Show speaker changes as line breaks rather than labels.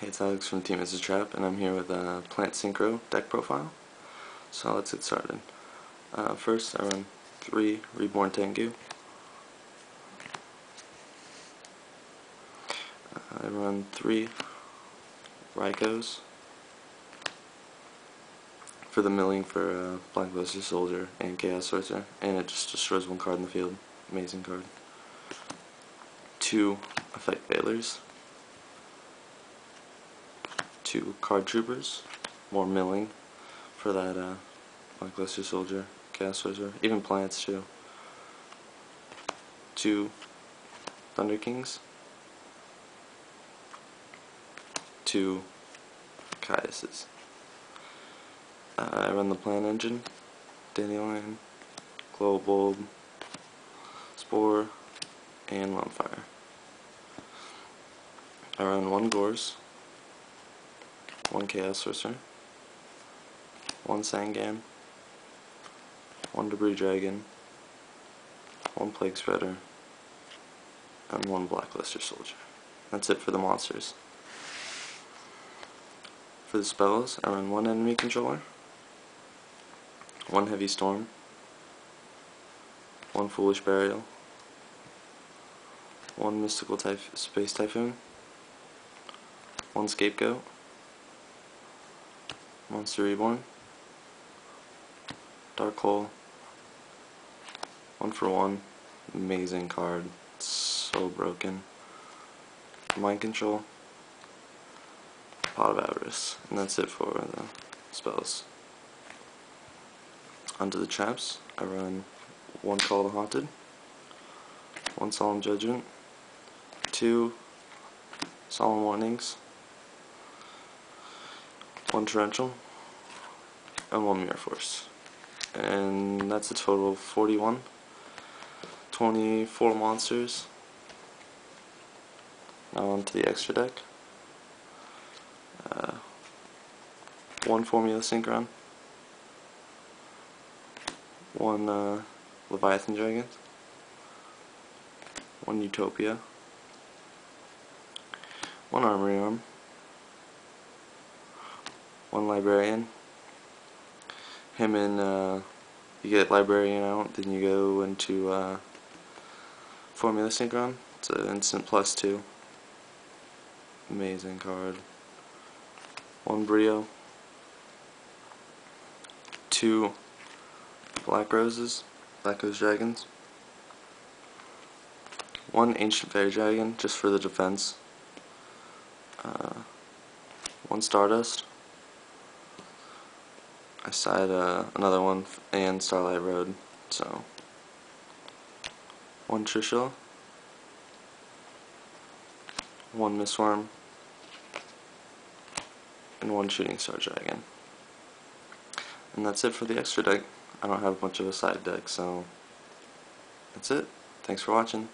Hey, it's Alex from Team ItsaTrap, and I'm here with a Plant Synchro deck profile. So let's get started. Uh, first, I run three Reborn Tengu. Uh, I run three Rykos for the milling for uh, Black Luster Soldier and Chaos Sorcerer, and it just destroys one card in the field. Amazing card. Two Effect Veilers two card troopers, more milling for that uh, Blackluster Soldier, Chaos Sorcerer, even plants too. Two Thunder Kings, two Caiuses. Uh, I run the plant engine, Dandylion, Glow-Up Bulb, Spore, and Lonefire. I run one Gorz, one Chaos Sorcerer, one Sangan, one Debris Dragon, one Plague Spreader, and one Blackluster Soldier. That's it for the monsters. For the spells, I run one enemy controller, one Heavy Storm, one Foolish Burial, one Mystical typh Space Typhoon, one Scapegoat, Monster Reborn, Dark Hole, one for one, amazing card, so broken, Mind Control, Pot of Avarice, and that's it for the spells. Onto the traps, I run one Call the Haunted, one Solemn Judgment, two Solemn Warnings, one Torrential, and one Mirror Force. And that's a total of 41. 24 monsters. Now on to the extra deck. Uh, one Formula Synchron. One uh, Leviathan Dragon. One Utopia. One Armory Arm one librarian. Him and uh, you get librarian out, then you go into uh, Formula Synchron. It's an instant plus two. Amazing card. One Brio. Two Black Roses, Black Rose Dragons. One Ancient Fairy Dragon, just for the defense. Uh, one Stardust. I side uh, another one and Starlight Road, so one Trishula, one Mist Wurm, and one Shooting Star Dragon. And that's it for the extra deck. I don't have much of a side deck, so that's it. Thanks for watching.